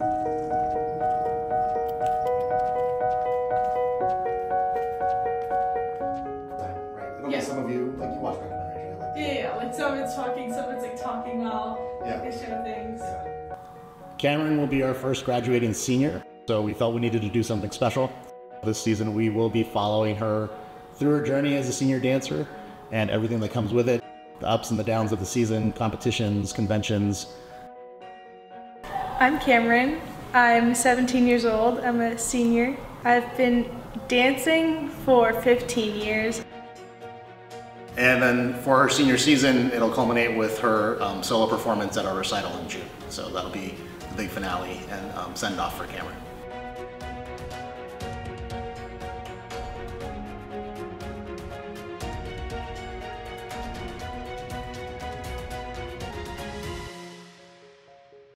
Right. Yeah. be some of you, like you watch documentaries, right? Like, Yeah, yeah, like someone's talking, someone's like talking while Yeah. they show things. Camryn will be our first graduating senior, so we felt we needed to do something special. This season, we will be following her through her journey as a senior dancer and everything that comes with it the ups and the downs of the season, competitions, conventions. I'm Camryn. I'm 17 years old. I'm a senior. I've been dancing for 15 years. And then for her senior season, it'll culminate with her um, solo performance at our recital in June. So that'll be the big finale and um, send off for Camryn.